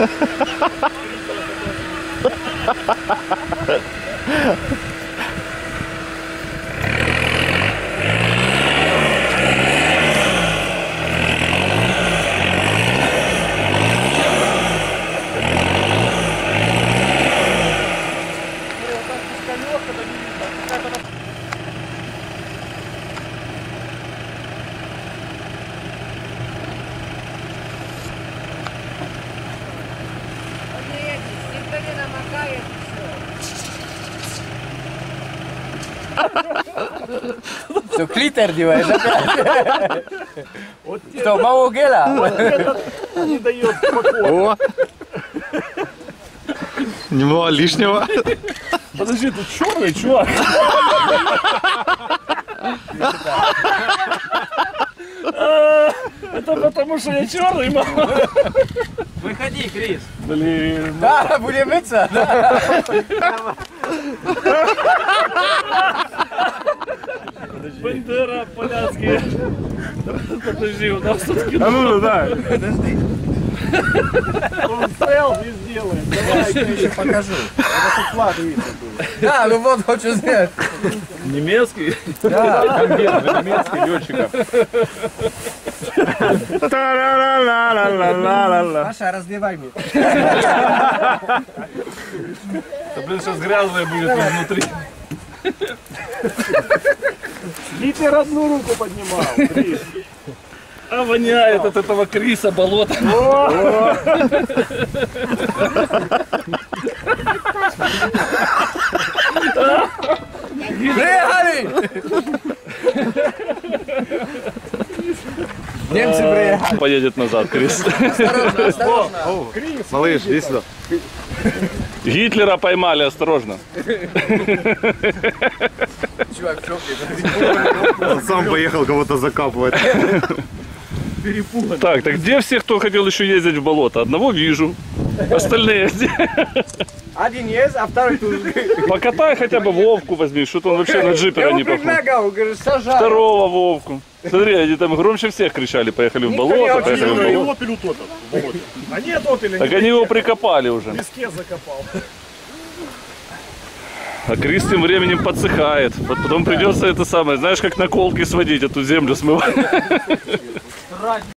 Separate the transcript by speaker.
Speaker 1: Ha ha ha ha ha! Какая Su клитер деваешь опять. Что, маму гела?
Speaker 2: Не дает покоя.
Speaker 3: Немного лишнего.
Speaker 2: Подожди, тут черный чувак. Это потому, что я черный, мама.
Speaker 1: Выходи, Крис.
Speaker 2: Блин.
Speaker 1: Да, будем мыться? Да.
Speaker 2: Бандера, поляцкие. Подожди, у нас тут кино. А ну, да.
Speaker 1: Подожди,
Speaker 2: Он селфи сделает. Давай,
Speaker 1: я еще покажу.
Speaker 2: флаг видно.
Speaker 1: Да, ну вот хочу знать.
Speaker 2: Немецкий?
Speaker 1: Да.
Speaker 3: Немецкий летчиков.
Speaker 1: Маша, раздевай меня.
Speaker 2: Да, блин, сейчас грязное будет внутри. Гитлер одну руку поднимал. Крис. А воняет от этого Криса болото.
Speaker 1: Приехали! Немцы приехали.
Speaker 2: Поедет назад, Крис.
Speaker 1: Осторожно, осторожно.
Speaker 3: Малыш, иди сюда.
Speaker 2: Гитлера поймали, осторожно.
Speaker 1: Чувак в шоке.
Speaker 3: Он сам поехал кого-то закапывать.
Speaker 2: Так, так где все, кто хотел еще ездить в болото? Одного вижу. Остальные?
Speaker 1: Один есть, а второй тут.
Speaker 2: Покатай хотя бы Вовку возьми, что-то он вообще на джипера не похож. Второго Вовку. Смотри, они там громче всех кричали, поехали в болото, поехали в болото.
Speaker 4: опель утопил. Вот. А нет опеля,
Speaker 2: Так они его прикопали уже.
Speaker 4: в песке закопал.
Speaker 2: А Крис тем временем подсыхает. Потом придется это самое, знаешь, как наколки сводить, эту землю смывать.